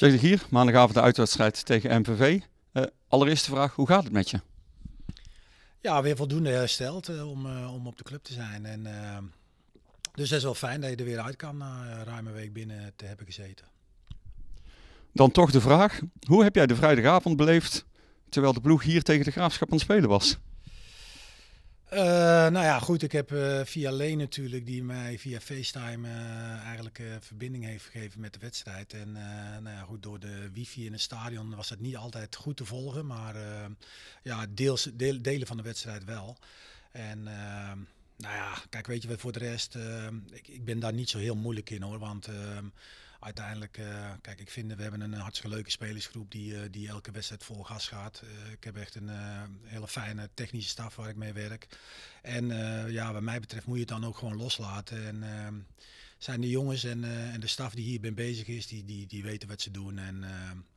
Jack de Gier, maandagavond de uitwedstrijd tegen MVV. Uh, allereerste vraag, hoe gaat het met je? Ja, weer voldoende hersteld uh, om, uh, om op de club te zijn. En, dus het is wel fijn dat je er weer uit kan na ruim een week binnen te hebben gezeten. Dan toch de vraag, hoe heb jij de vrijdagavond beleefd terwijl de ploeg hier tegen de Graafschap aan het spelen was? Uh, nou ja, goed. Ik heb uh, via Leen natuurlijk, die mij via FaceTime uh, eigenlijk verbinding heeft gegeven met de wedstrijd. En nou ja, goed, door de wifi in het stadion was het niet altijd goed te volgen. Maar ja, deels, deel, delen van de wedstrijd wel. En nou ja, kijk, weet je, voor de rest, ik, ik, ben daar niet zo heel moeilijk in hoor. Want uiteindelijk, uh, kijk, ik vind we hebben een hartstikke leuke spelersgroep die, uh, die elke wedstrijd vol gas gaat. Ik heb echt een hele fijne technische staf waar ik mee werk. En ja, wat mij betreft moet je het dan ook gewoon loslaten. En ehm, zijn de jongens en, en de staf die hier ben bezig is, die, die, die weten wat ze doen. En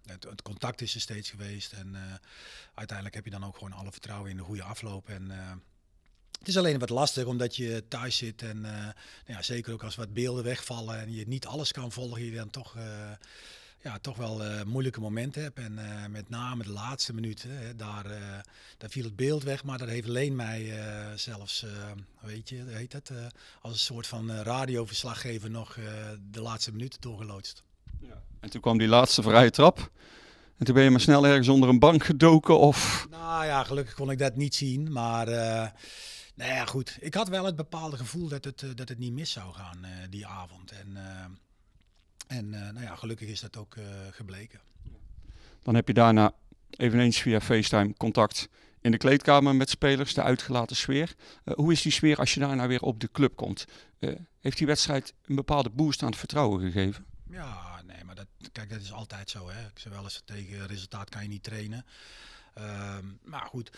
het, het, contact is er steeds geweest. En uiteindelijk heb je dan ook gewoon alle vertrouwen in de goede afloop. En het is alleen wat lastig omdat je thuis zit en uh, nou ja, zeker ook als wat beelden wegvallen en je niet alles kan volgen, je dan toch, uh, ja, toch wel uh, moeilijke momenten hebt. En met name de laatste minuten, hè, daar, daar viel het beeld weg, maar dat heeft Leen mij zelfs, weet je, heet het, als een soort van radioverslaggever nog de laatste minuten doorgeloodst. Ja. En toen kwam die laatste vrije trap. En toen ben je maar snel ergens onder een bank gedoken of... Nou ja, gelukkig kon ik dat niet zien, maar... Nou ja, goed. Ik had wel het bepaalde gevoel dat het, eh, dat het niet mis zou gaan uh, die avond. En, uh, en nou ja, gelukkig is dat ook gebleken. Dan heb je daarna eveneens via FaceTime contact in de kleedkamer met spelers, de uitgelaten sfeer. hoe is die sfeer als je daarna weer op de club komt? heeft die wedstrijd een bepaalde boost aan het vertrouwen gegeven? Ja, nee, maar dat, kijk, dat is altijd zo. Hè. Ik zeg wel eens, tegen resultaat kan je niet trainen. Ehm, maar goed,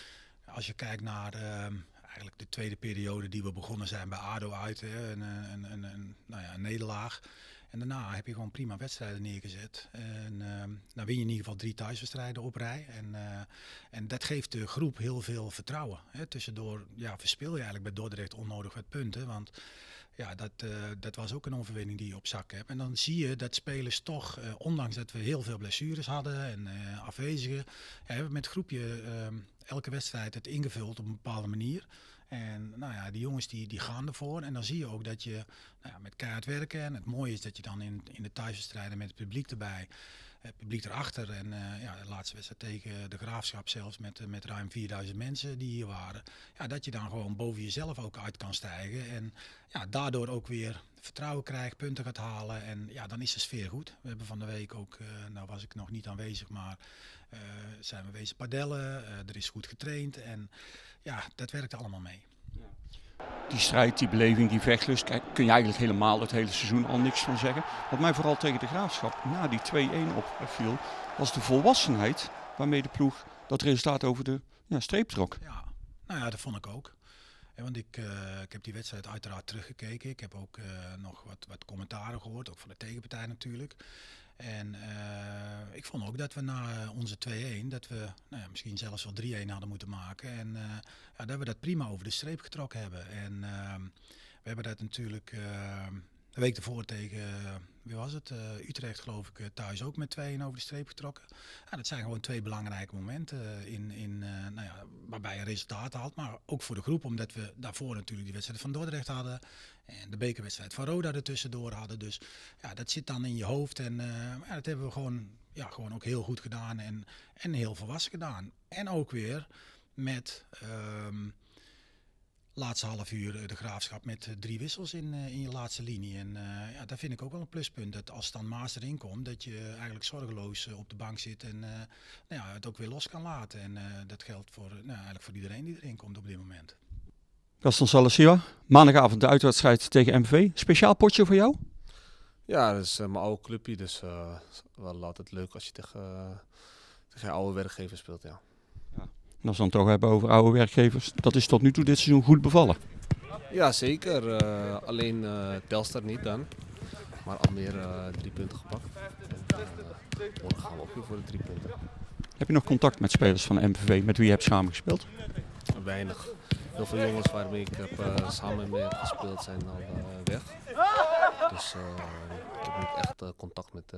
als je kijkt naar ehm, eigenlijk de tweede periode die we begonnen zijn bij ADO uit. Hè, een, nou ja, een nederlaag. En daarna heb je gewoon prima wedstrijden neergezet. En dan win je in ieder geval drie thuiswedstrijden op rij. En, uh, en dat geeft de groep heel veel vertrouwen. Hè. Tussendoor ja, verspil je eigenlijk bij Dordrecht onnodig wat punten. Want ja, dat, uh, dat was ook een overwinning die je op zak hebt. En dan zie je dat spelers toch, ondanks dat we heel veel blessures hadden en afwezigen, hebben met het groepje ehm, elke wedstrijd het ingevuld op een bepaalde manier. En nou ja, die jongens die, die gaan ervoor. En dan zie je ook dat je nou ja, met keihard werken. En het mooie is dat je dan in, in de thuiswedstrijden met het publiek erbij. Het publiek erachter. En uh, ja, de laatste wedstrijd tegen de graafschap zelfs met, uh, met ruim 4000 mensen die hier waren. Ja, dat je dan gewoon boven jezelf ook uit kan stijgen. En ja, daardoor ook weer vertrouwen krijgt, punten gaat halen. En ja, dan is de sfeer goed. We hebben van de week ook, nou was ik nog niet aanwezig, maar zijn we wezen padellen. er is goed getraind. En ja, dat werkt allemaal mee. Die strijd, die beleving, die vechtlust, kun je eigenlijk helemaal het hele seizoen al niks van zeggen. Wat mij vooral tegen de graafschap na die 2-1 opviel, was de volwassenheid waarmee de ploeg dat resultaat over de ja, streep trok. Ja, nou ja, dat vond ik ook. want ik, uh, ik heb die wedstrijd uiteraard teruggekeken. Ik heb ook uh, nog wat, wat commentaren gehoord, ook van de tegenpartij natuurlijk. En uh, ik vond ook dat we na onze 2-1, dat we nou ja, misschien zelfs wel 3-1 hadden moeten maken. En uh, ja, dat we dat prima over de streep getrokken hebben. En uh, we hebben dat natuurlijk de week ervoor tegen, wie was het, Utrecht geloof ik, thuis ook met 2-1 over de streep getrokken. Ja, dat zijn gewoon twee belangrijke momenten in, in, je resultaten haalt. Maar ook voor de groep, omdat we daarvoor natuurlijk die wedstrijd van Dordrecht hadden. En de bekerwedstrijd van Roda er tussendoor hadden. Dus ja, dat zit dan in je hoofd. En ja, dat hebben we gewoon, ja, gewoon ook heel goed gedaan. En, en heel volwassen gedaan. En ook weer met um, laatste half uur de graafschap met drie wissels in, uh, in je laatste linie. En uh, ja, dat vind ik ook wel een pluspunt. Dat als dan Maas erin komt, dat je eigenlijk zorgeloos op de bank zit. En nou ja, het ook weer los kan laten. En dat geldt voor, nou, eigenlijk voor iedereen die erin komt op dit moment. Gaston Salasiwa, maandagavond de uitwedstrijd tegen MV. Speciaal potje voor jou? Ja, dat is uh, mijn oude clubje, dus uh, wel altijd leuk als je tegen, uh, tegen oude werkgevers speelt, ja. En als we dan toch hebben over oude werkgevers, dat is tot nu toe dit seizoen goed bevallen. Ja, zeker. alleen Telstar niet dan. Maar al meer drie punten gepakt. En morgen gaan we ook weer voor de drie punten. Heb je nog contact met spelers van de MVV met wie je hebt samengespeeld? Weinig heel veel jongens waarmee ik heb, uh, samen mee heb gespeeld zijn al uh, weg. Dus uh, ik heb niet echt contact met,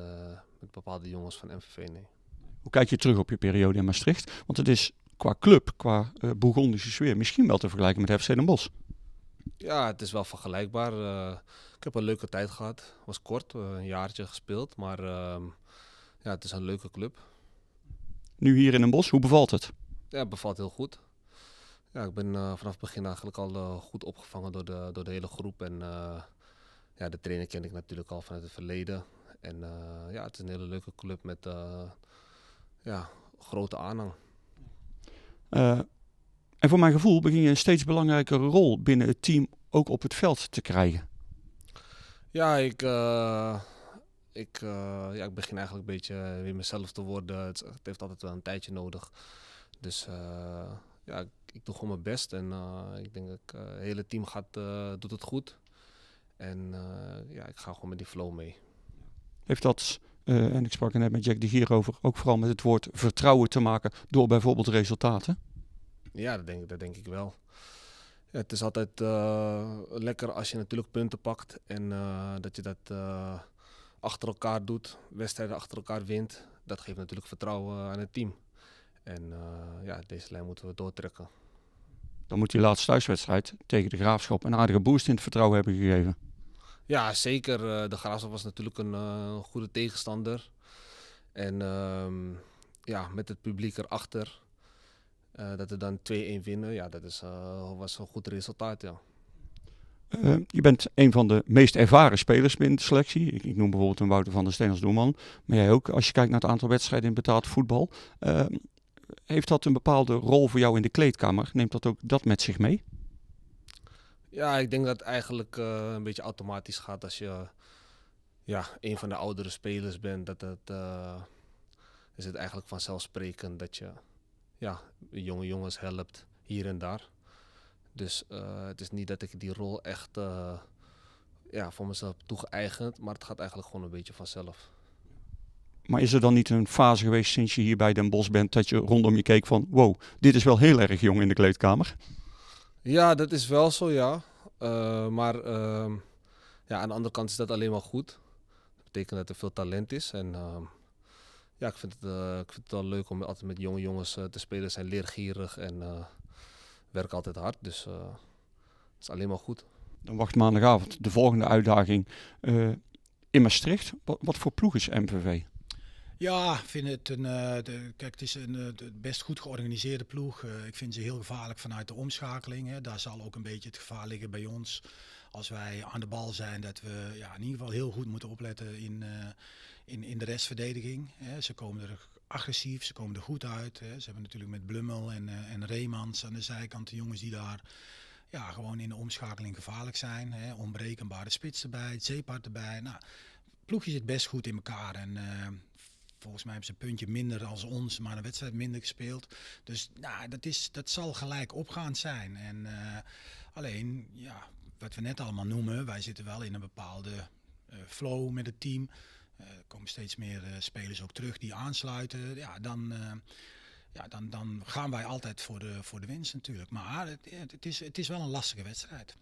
met bepaalde jongens van MVV, nee. Hoe kijk je terug op je periode in Maastricht? Want het is qua club, qua uh, Bourgondische sfeer, misschien wel te vergelijken met FC Den Bosch. Ja, het is wel vergelijkbaar. Uh, ik heb een leuke tijd gehad. Het was kort, uh, een jaartje gespeeld. Maar uh, ja, het is een leuke club. Nu hier in Den Bosch, hoe bevalt het? Ja, het bevalt heel goed. Ja, ik ben vanaf het begin eigenlijk al goed opgevangen door de, door de hele groep. En ja, de trainer ken ik natuurlijk al vanuit het verleden. En ja, het is een hele leuke club met ja, grote aanhang. Uh, en voor mijn gevoel begin je een steeds belangrijkere rol binnen het team ook op het veld te krijgen. Ja, ik, uh, ik, uh, ja, ik begin eigenlijk een beetje weer mezelf te worden. Het, het, heeft altijd wel een tijdje nodig. Dus ja, ik, ik, doe gewoon mijn best en ik denk dat het hele team gaat, doet het goed. En ja, ik ga gewoon met die flow mee. Heeft dat uh, en ik sprak er net met Jack de Gier over, ook vooral met het woord vertrouwen te maken door bijvoorbeeld resultaten? Ja, dat denk, dat denk ik wel. Ja, het is altijd uh, lekker als je natuurlijk punten pakt en uh, dat je dat achter elkaar doet, wedstrijden achter elkaar wint. Dat geeft natuurlijk vertrouwen aan het team. En ja, deze lijn moeten we doortrekken. Dan moet die laatste thuiswedstrijd tegen de Graafschap een aardige boost in het vertrouwen hebben gegeven. Ja, zeker. Eh, de Graafschap was natuurlijk een goede tegenstander. En uh, ja, met het publiek erachter, uh, dat we dan 2-1 winnen, ja, dat is, was een goed resultaat, ja. je bent een van de meest ervaren spelers binnen de selectie. Ik, ik, noem bijvoorbeeld een Wouter van der Steen als doelman. Maar jij ook, als je kijkt naar het aantal wedstrijden in betaald voetbal. Heeft dat een bepaalde rol voor jou in de kleedkamer? Neemt dat ook dat met zich mee? Ja, ik denk dat het eigenlijk een beetje automatisch gaat als je ja, een van de oudere spelers bent. Dat het, is het eigenlijk vanzelfsprekend dat je ja, jonge jongens helpt hier en daar. Dus uh, het is niet dat ik die rol echt ja, voor mezelf toegeëigend, maar het gaat eigenlijk gewoon een beetje vanzelf. Maar is er dan niet een fase geweest sinds je hier bij Den Bosch bent dat je rondom je keek van wow, dit is wel heel erg jong in de kleedkamer? Ja, dat is wel zo, ja. Uh, maar uh, ja, aan de andere kant is dat alleen maar goed. Dat betekent dat er veel talent is. En uh, ja, ik vind, het, uh, ik vind het wel leuk om altijd met jonge jongens te spelen. Ze zijn leergierig en werken altijd hard. Dus het is alleen maar goed. Dan wacht maandagavond de volgende uitdaging in Maastricht. Wat, wat voor ploeg is MVV? Ja, ik vind het een. Uh, de, kijk, het is een uh, best goed georganiseerde ploeg. Uh, ik vind ze heel gevaarlijk vanuit de omschakeling. Hè. Daar zal ook een beetje het gevaar liggen bij ons. Als wij aan de bal zijn, dat we ja, in ieder geval heel goed moeten opletten in, in, in de restverdediging. Hè. Ze komen er agressief, ze komen er goed uit. Hè. Ze hebben natuurlijk met Blummel en, en Reemans aan de zijkant de jongens die daar ja, gewoon in de omschakeling gevaarlijk zijn. Hè. Onberekenbare spits erbij, Zeepart erbij. Nou, ploegje zit best goed in elkaar. En Volgens mij hebben ze een puntje minder als ons, maar een wedstrijd minder gespeeld. Dus nou, dat, is, dat zal gelijk opgaand zijn. En alleen, ja, wat we net allemaal noemen, wij zitten wel in een bepaalde uh, flow met het team. Uh, er komen steeds meer spelers ook terug die aansluiten. Ja, dan, ja, dan, dan gaan wij altijd voor de, voor de winst natuurlijk. Maar het, het, is, het is wel een lastige wedstrijd.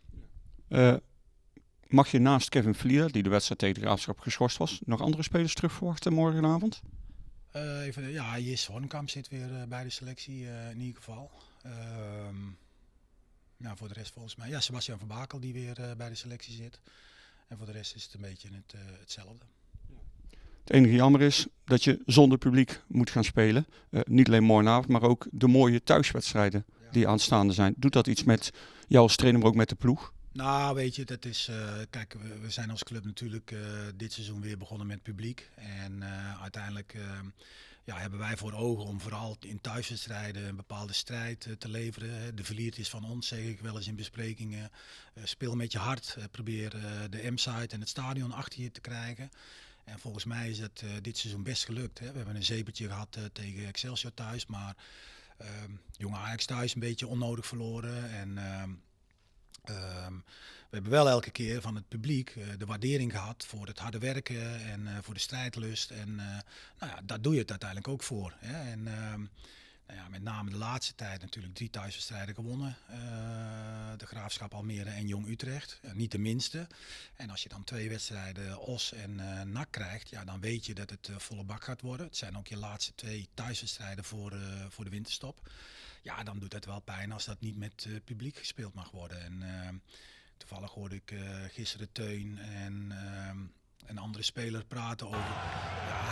Mag je naast Kevin Vlier, die de wedstrijd tegen de Graafschap geschorst was, nog andere spelers terug verwachten morgenavond? Uh, even, ja, Jis Hornkamp zit weer uh, bij de selectie in ieder geval. Ehm, nou, voor de rest volgens mij. Ja, Sebastian van Bakel die weer bij de selectie zit. En voor de rest is het een beetje het, hetzelfde. Het enige jammer is dat je zonder publiek moet gaan spelen. niet alleen morgenavond, maar ook de mooie thuiswedstrijden ja. die aanstaande zijn. Doet dat iets met jou als trainer, maar ook met de ploeg? Nou, weet je, dat is. Uh, kijk, we, we, zijn als club natuurlijk uh, dit seizoen weer begonnen met publiek. En uh, uiteindelijk ja, hebben wij voor ogen om vooral in thuiswedstrijden een bepaalde strijd te leveren. De verliert is van ons, zeg ik wel eens in besprekingen. speel met je hart. probeer de M-site en het stadion achter je te krijgen. En volgens mij is dat dit seizoen best gelukt. We hebben een zepertje gehad tegen Excelsior thuis, maar ehm, jonge Ajax thuis een beetje onnodig verloren. En ehm, we hebben wel elke keer van het publiek uh, de waardering gehad voor het harde werken en uh, voor de strijdlust. En uh, nou ja, daar doe je het uiteindelijk ook voor. Hè. En, ehm, ja, met name de laatste tijd natuurlijk drie thuiswedstrijden gewonnen. Uh, de Graafschap Almere en Jong Utrecht. Niet de minste. En als je dan twee wedstrijden Os en uh, NAC krijgt, ja, dan weet je dat het volle bak gaat worden. Het zijn ook je laatste twee thuiswedstrijden voor, voor de winterstop. Ja, dan doet het wel pijn als dat niet met publiek gespeeld mag worden. En toevallig hoorde ik gisteren Teun en een andere speler praten over ja,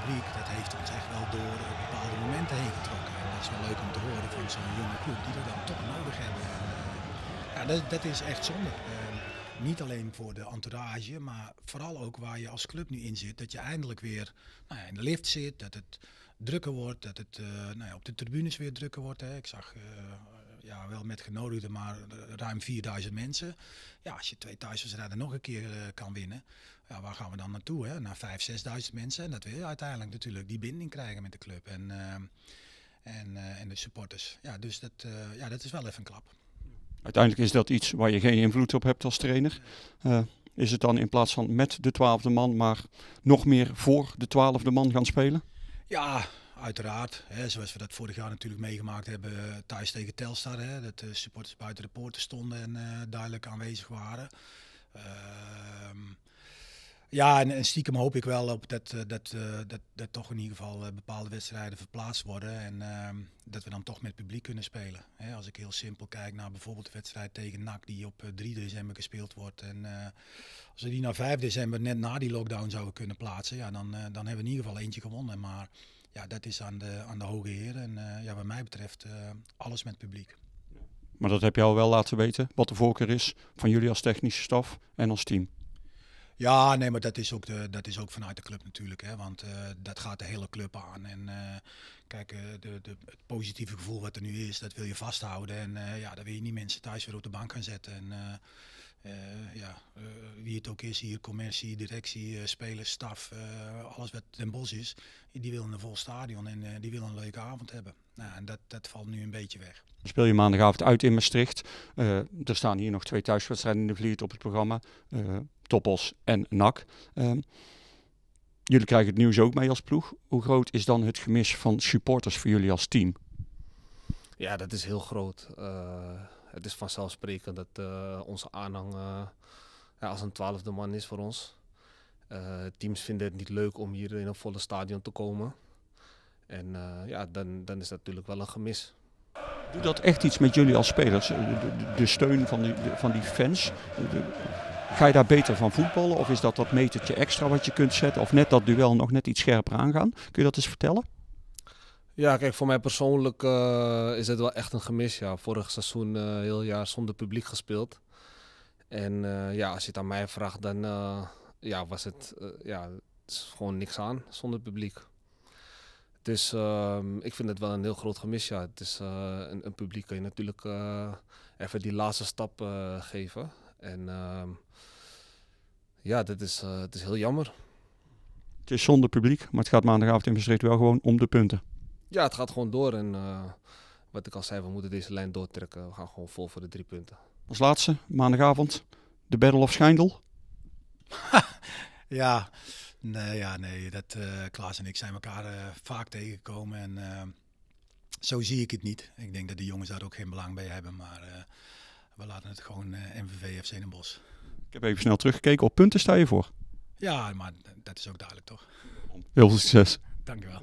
publiek. Dat heeft ons echt wel door bepaalde momenten heen getrokken. Is wel leuk om te horen van zo'n jonge club die dat dan toch nodig hebben. En, uh, ja, dat, dat, is echt zonde. Uh, niet alleen voor de entourage, maar vooral ook waar je als club nu in zit. Dat je eindelijk weer nou ja, in de lift zit, dat het drukker wordt, dat het uh, nou ja, op de tribunes weer drukker wordt. Hè. Ik zag ja, wel met genodigden, maar ruim 4000 mensen. Ja, als je twee thuiswedstrijden nog een keer kan winnen, ja, waar gaan we dan naartoe? Hè? Naar 5.000, 6.000 mensen. En dat wil je uiteindelijk natuurlijk die binding krijgen met de club en, uh, en, uh, en de supporters. Ja, dus dat, uh, ja, dat is wel even een klap. Uiteindelijk is dat iets waar je geen invloed op hebt als trainer. is het dan in plaats van met de twaalfde man, maar nog meer voor de twaalfde man gaan spelen? Ja, uiteraard. Hè, zoals we dat vorig jaar natuurlijk meegemaakt hebben thuis tegen Telstar. Hè, dat de supporters buiten de poorten stonden en uh, duidelijk aanwezig waren. Uh, ja, en, stiekem hoop ik wel op dat, uh, dat, uh, dat, dat toch in ieder geval bepaalde wedstrijden verplaatst worden. En ehm, dat we dan toch met publiek kunnen spelen. Als ik heel simpel kijk naar bijvoorbeeld de wedstrijd tegen NAC die op 3 december gespeeld wordt. En als we die naar 5 december net na die lockdown zouden kunnen plaatsen, ja, dan, dan hebben we in ieder geval eentje gewonnen. Maar ja, dat is aan de, aan de hoge heer. En ja, wat mij betreft alles met publiek. Maar dat heb je al wel laten weten, wat de voorkeur is van jullie als technische staf en als team. Ja, nee, maar dat is ook, de, dat is ook vanuit de club natuurlijk. Hè, want uh, dat gaat de hele club aan. En kijk, de, de, het positieve gevoel wat er nu is, dat wil je vasthouden. En ja, dan wil je niet mensen thuis weer op de bank gaan zetten. En uh, ja, uh, wie het ook is hier, commercie, directie, uh, spelers, staf, alles wat Den Bos is, die willen een vol stadion en die willen een leuke avond hebben. Nou, en dat, dat valt nu een beetje weg. Speel je maandagavond uit in Maastricht. er staan hier nog twee thuiswedstrijden in de Vliert op het programma. Topos en NAC. Ehm, jullie krijgen het nieuws ook mee als ploeg. Hoe groot is dan het gemis van supporters voor jullie als team? Ja, dat is heel groot het is vanzelfsprekend dat uh, onze aanhang ja, als een twaalfde man is voor ons. Uh, teams vinden het niet leuk om hier in een volle stadion te komen. En ja, dan, dan is dat natuurlijk wel een gemis. Doet dat echt iets met jullie als spelers? De, de, de steun van die, van die fans? De, ga je daar beter van voetballen? Of is dat dat metertje extra wat je kunt zetten? Of net dat duel nog net iets scherper aangaan? Kun je dat eens vertellen? Ja, kijk, voor mij persoonlijk uh, is het wel echt een gemis. Ja. Vorig seizoen uh, heel jaar zonder publiek gespeeld. En uh, ja, als je het aan mij vraagt, dan ja, was het, ja, het is gewoon niks aan zonder publiek. Dus ehm, ik vind het wel een heel groot gemis. Ja. Het is, een, een, publiek kan je natuurlijk even die laatste stap geven. En ehm, ja, dat is, het is heel jammer. Het is zonder publiek, maar het gaat maandagavond in Maastricht wel gewoon om de punten. Ja, het gaat gewoon door. En uh, wat ik al zei, we moeten deze lijn doortrekken. We gaan gewoon vol voor de drie punten. Als laatste, maandagavond, de Battle of Schijndel. ja, nee, ja, nee dat, uh, Klaas en ik zijn elkaar uh, vaak tegengekomen. En zo zie ik het niet. Ik denk dat de jongens daar ook geen belang bij hebben. Maar we laten het gewoon MVV FC Den Bosch. Ik heb even snel teruggekeken. Op punten sta je voor. Ja, maar dat is ook duidelijk, toch? Heel veel succes. Dankjewel.